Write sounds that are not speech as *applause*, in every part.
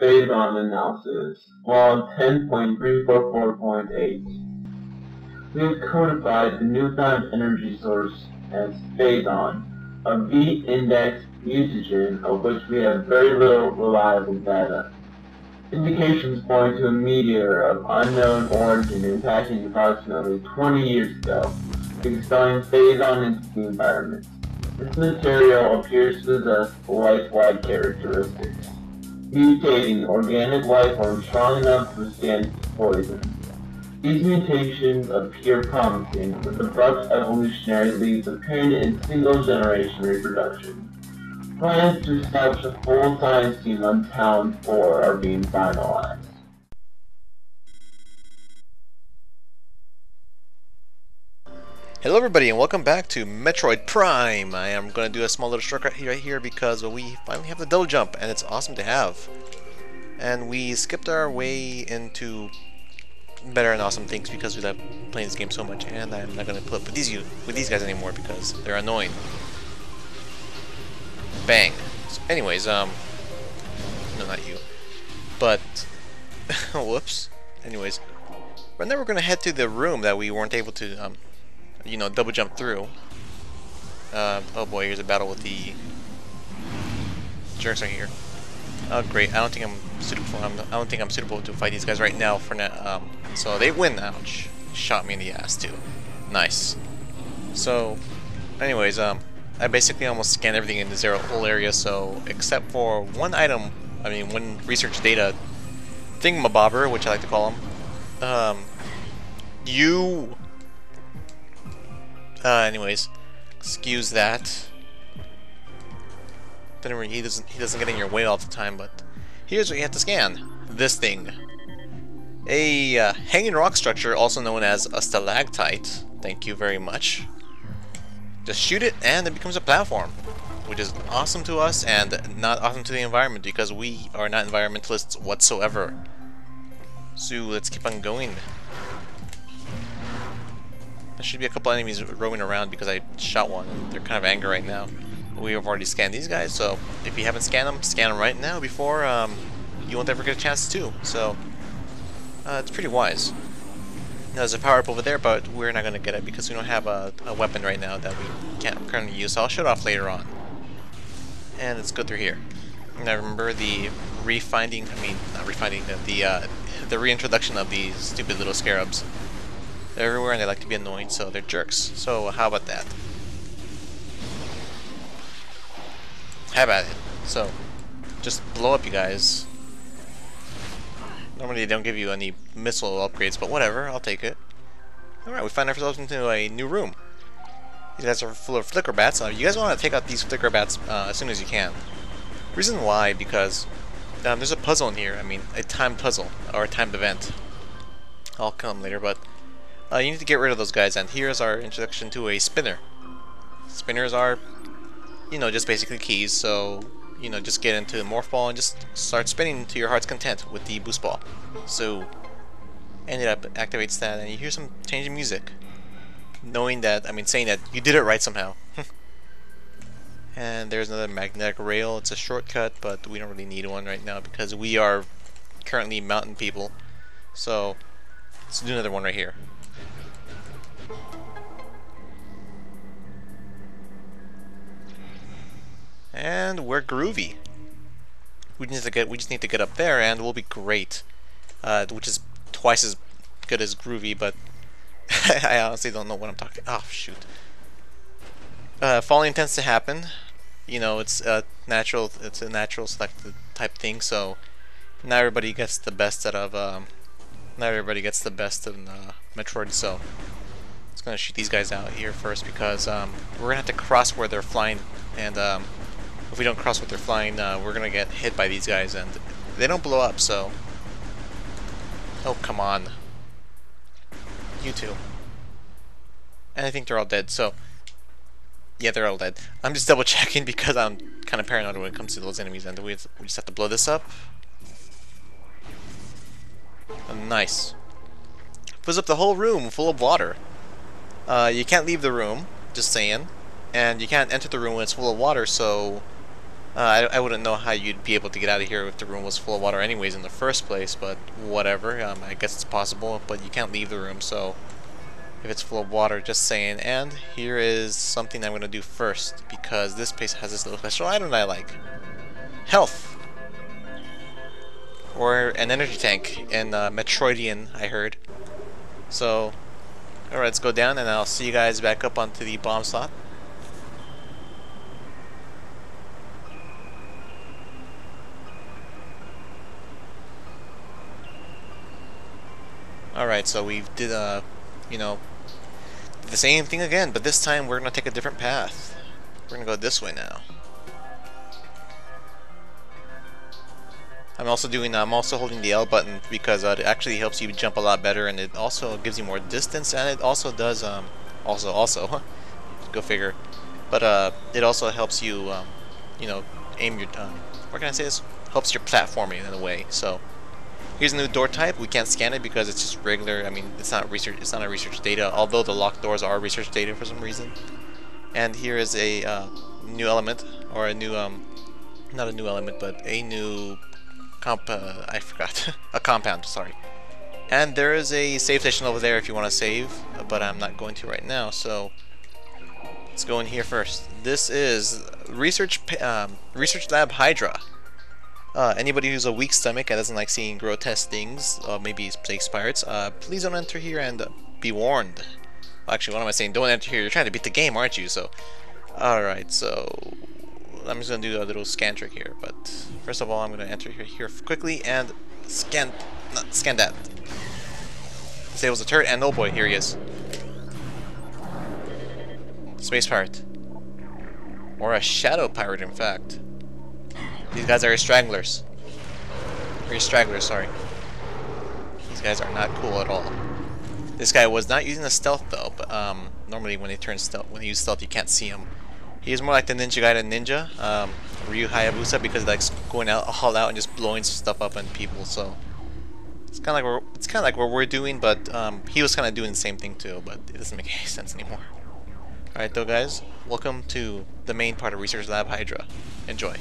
Phazon analysis, log 10.344.8. We have codified the newfound energy source as Phazon, a V-index mutagen of which we have very little reliable data. Indications point to a meteor of unknown origin impacting approximately 20 years ago, expelling Phazon into the environment. This material appears to possess life-like characteristics, mutating organic life forms strong enough to withstand poison. These mutations appear promising, with abrupt evolutionary leaps appearing in single-generation reproduction. Plans to establish a full science team on Tallon IV are being finalized. Hello everybody and welcome back to Metroid Prime. I am going to do a small little shortcut right here because we finally have the double jump and it's awesome to have. And we skipped our way into better and awesome things because we love playing this game so much and I'm not going to put up with these, you with these guys anymore because they're annoying. Bang. So anyways, um, no not you, but, *laughs* whoops. Anyways, right now we're going to head to the room that we weren't able to, um, you know, double jump through. Uh, oh boy, here's a battle with the jerks right here. Oh great, I don't think I'm suitable. For, I'm, I don't think I'm suitable to fight these guys right now. For now, um, so they win. Ouch! Shot me in the ass too. Nice. So, anyways, um, I basically almost scanned everything in the zero whole area. So, except for one item, I mean, one research data thingamabobber, which I like to call him. Um, you uh, anyways, excuse that. he doesn't he doesn't get in your way all the time, but here's what you have to scan. This thing. A uh, hanging rock structure, also known as a stalactite. Thank you very much. Just shoot it and it becomes a platform. Which is awesome to us and not awesome to the environment because we are not environmentalists whatsoever. So let's keep on going. There should be a couple enemies roaming around because I shot one. They're kind of angry right now. We have already scanned these guys, so if you haven't scanned them, scan them right now before um, you won't ever get a chance to. So uh, it's pretty wise. Now, there's a power up over there, but we're not going to get it because we don't have a, a, weapon right now that we can't currently use. So I'll shut off later on. And let's go through here. Now remember the refinding, I mean, not refinding, the, the, uh, the reintroduction of these stupid little scarabs. They're everywhere and they like to be annoying, so they're jerks. So how about that? How about it? So, just blow up you guys. Normally they don't give you any missile upgrades, but whatever, I'll take it. Alright, we find ourselves into a new room. These guys are full of flicker bats. Uh, you guys want to take out these flicker bats uh, as soon as you can. Reason why, because um, there's a puzzle in here. I mean, a timed puzzle, or a timed event. I'll come later, but uh, you need to get rid of those guys, and here's our introduction to a spinner. Spinners are, you know, just basically keys, so, you know, just get into the Morph Ball and just start spinning to your heart's content with the Boost Ball. So, ended up activates that, and you hear some change in music. Knowing that, I mean, saying that you did it right somehow. *laughs* and there's another magnetic rail. It's a shortcut, but we don't really need one right now because we are currently mountain people. So, let's do another one right here. And we're groovy. We just need to get we just need to get up there and we'll be great. Uh, which is twice as good as groovy, but *laughs* I honestly don't know what I'm talking. Oh shoot. Uh, falling tends to happen. You know, it's a natural. It's a natural selected type thing. So not everybody gets the best out of. Um, not everybody gets the best of uh, Metroid. So I'm just gonna shoot these guys out here first because um, we're gonna have to cross where they're flying and um, if we don't cross what they're flying, uh, we're gonna get hit by these guys, and they don't blow up, so... Oh, come on. You two. And I think they're all dead, so... Yeah, they're all dead. I'm just double checking *laughs* because I'm kind of paranoid when it comes to those enemies, and we, we just have to blow this up. Oh, nice. Fills up the whole room full of water. Uh, you can't leave the room, just saying. And you can't enter the room when it's full of water, so Uh, I, I wouldn't know how you'd be able to get out of here if the room was full of water anyways in the first place, but whatever. Um, I guess it's possible, but you can't leave the room, so if it's full of water, just saying. And here is something I'm going to do first, because this place has this little special item that I like. Health! Or an energy tank in uh, Metroidian, I heard. So, alright, let's go down, and I'll see you guys back up onto the bomb slot. Alright, so we did, uh, you know, the same thing again, but this time we're going to take a different path. We're going to go this way now. I'm also doing, I'm also holding the L button because uh, it actually helps you jump a lot better and it also gives you more distance and it also does, um, also, also, *laughs* go figure, but uh, it also helps you, um, you know, aim your, um, what can I say this? Helps your platforming in a way, so Here's a new door type. We can't scan it because it's just regular. I mean, it's not research. It's not a research data. Although the locked doors are research data for some reason. And here is a uh, new element or a new um, not a new element, but a new comp. Uh, I forgot *laughs* a compound. Sorry. And there is a save station over there if you want to save, but I'm not going to right now. So let's go in here first. This is research um, research lab Hydra. Uh, anybody who's a weak stomach and doesn't like seeing grotesque things, uh, maybe space pirates, uh, please don't enter here and be warned. Actually, what am I saying? Don't enter here. You're trying to beat the game, aren't you? So, alright, so I'm just to do a little scan trick here. But first of all, I'm to enter here, here quickly and scan, not scan that. It was a turret, and oh boy, here he is. Space pirate. Or a shadow pirate, in fact. These guys are stragglers. Or stragglers, sorry. These guys are not cool at all. This guy was not using the stealth though, but um, normally when they turn stealth, when they use stealth, you can't see him. He is more like the ninja guy than ninja, um, Ryu Hayabusa, because he likes going out all out and just blowing stuff up on people. So it's kind of like we're, it's kind of like what we're doing, but um, he was kind of doing the same thing too. But it doesn't make *laughs* any sense anymore. All right, though, guys, welcome to the main part of Research Lab Hydra. Enjoy.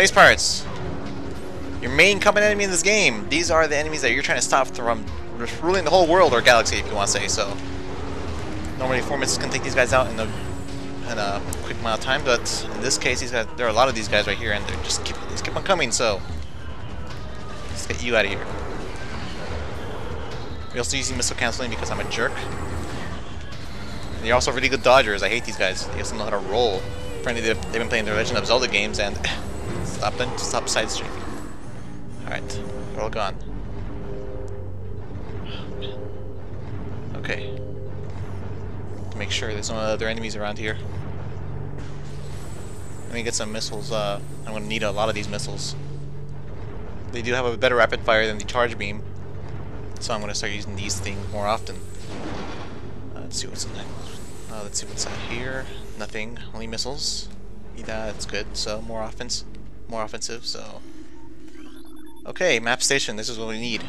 Space Pirates. Your main combat enemy in this game. These are the enemies that you're trying to stop from ruling the whole world or galaxy, if you want to say so. Normally, four missions can take these guys out in a, in a quick amount of time, but in this case, these guys, there are a lot of these guys right here, and they just keep, just keep on coming, so... Let's get you out of here. We're also using missile canceling because I'm a jerk. And you're also really good dodgers. I hate these guys. They also know how to roll. Apparently they've, they've been playing the Legend of Zelda games and *laughs* stop them, stop sidestreaming. Alright, they're all gone. Okay. Make sure there's no other enemies around here. Let me get some missiles. Uh, I'm going to need a lot of these missiles. They do have a better rapid fire than the charge beam, so I'm going to start using these things more often. Uh, let's see what's in there. Uh, let's see what's out here. Nothing. Only missiles. Yeah, that's good. So more offense, more offensive. So okay, map station. This is what we need.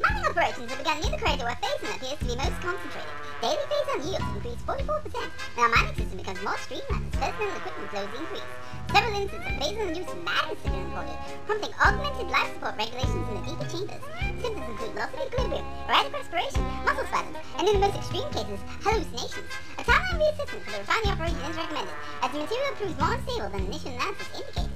Mining operations have begun near the crater where phazon appears to be most concentrated. Daily phazon yields increase 44%, and our mining system becomes more streamlined as personnel equipment flows increase. Several instances of phazon-induced madness have been reported, prompting augmented life support regulations in the deeper chambers. Symptoms include loss of equilibrium, erratic respiration, muscle spasms, and in the most extreme cases, hallucinations. A timeline reassessment for the refining operations recommended, as the material proves more unstable than initial analysis indicated.